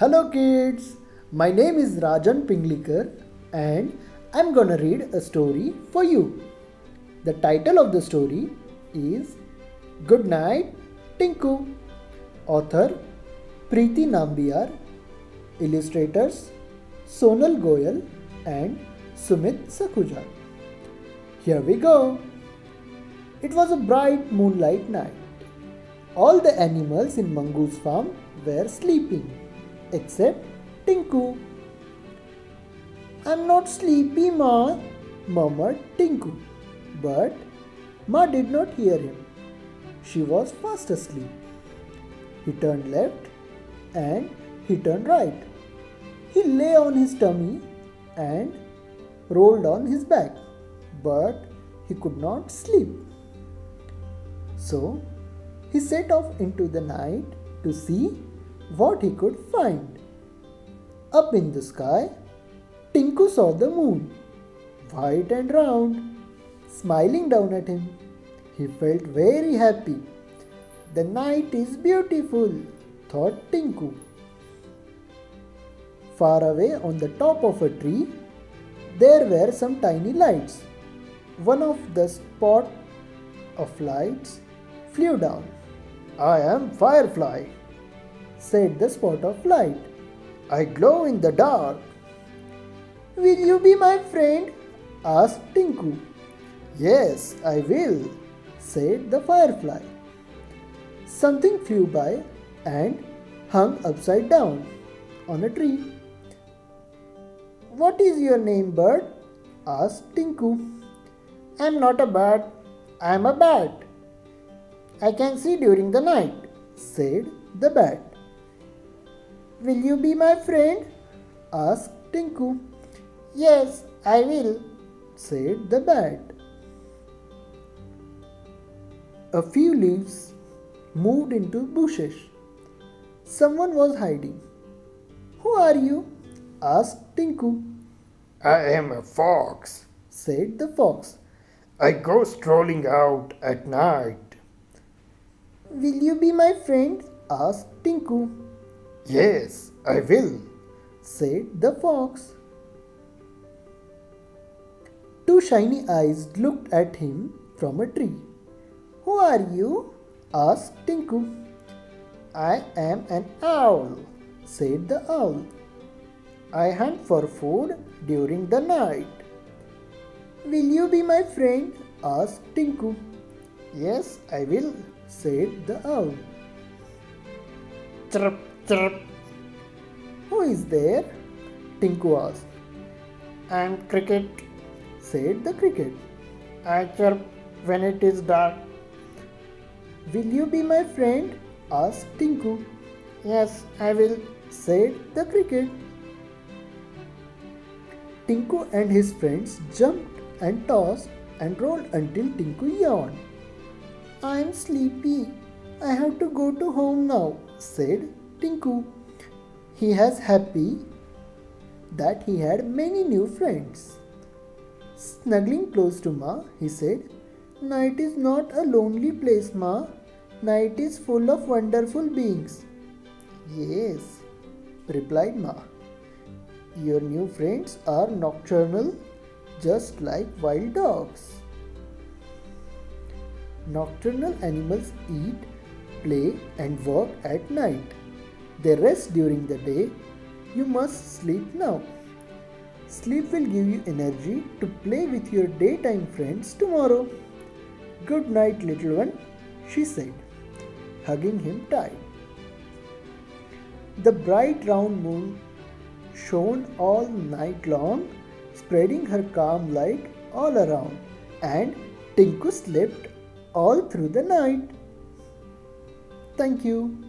Hello kids, my name is Rajan Pinglikar and I'm gonna read a story for you. The title of the story is Good Night Tinku. Author Preethi Nambiar, illustrators Sonal Goyal and Sumit Sakhuja. Here we go. It was a bright moonlight night. All the animals in Mangu's farm were sleeping except Tinku. I'm not sleepy, Ma, murmured Tinku. But Ma did not hear him. She was fast asleep. He turned left and he turned right. He lay on his tummy and rolled on his back, but he could not sleep. So he set off into the night to see what he could find. Up in the sky, Tinku saw the moon, white and round, smiling down at him. He felt very happy. The night is beautiful, thought Tinku. Far away on the top of a tree, there were some tiny lights. One of the spot of lights flew down. I am Firefly, said the spot of light. I glow in the dark. Will you be my friend? asked Tinku. Yes, I will, said the firefly. Something flew by and hung upside down on a tree. What is your name, bird? asked Tinku. I'm not a bird, I'm a bat. I can see during the night, said the bat. Will you be my friend? asked Tinku. Yes, I will, said the bat. A few leaves moved into bushes. Someone was hiding. Who are you? asked Tinku. I am a fox, said the fox. I go strolling out at night. Will you be my friend? asked Tinku. Yes, I will, said the fox. Two shiny eyes looked at him from a tree. Who are you? asked Tinku. I am an owl, said the owl. I hunt for food during the night. Will you be my friend? asked Tinku. Yes, I will, said the owl. Chirp. Who is there? Tinku asked. I'm cricket, said the cricket. I chirp when it is dark. Will you be my friend? asked Tinku. Yes, I will, said the cricket. Tinku and his friends jumped and tossed and rolled until Tinku yawned. I'm sleepy. I have to go to home now, said Tinku. He was happy that he had many new friends. Snuggling close to Ma, he said, Night is not a lonely place, Ma. Night is full of wonderful beings. Yes, replied Ma. Your new friends are nocturnal, just like wild dogs. Nocturnal animals eat, play, and walk at night. They rest during the day. You must sleep now. Sleep will give you energy to play with your daytime friends tomorrow. Good night, little one, she said, hugging him tight. The bright round moon shone all night long, spreading her calm light all around, and Tinku slept all through the night. Thank you.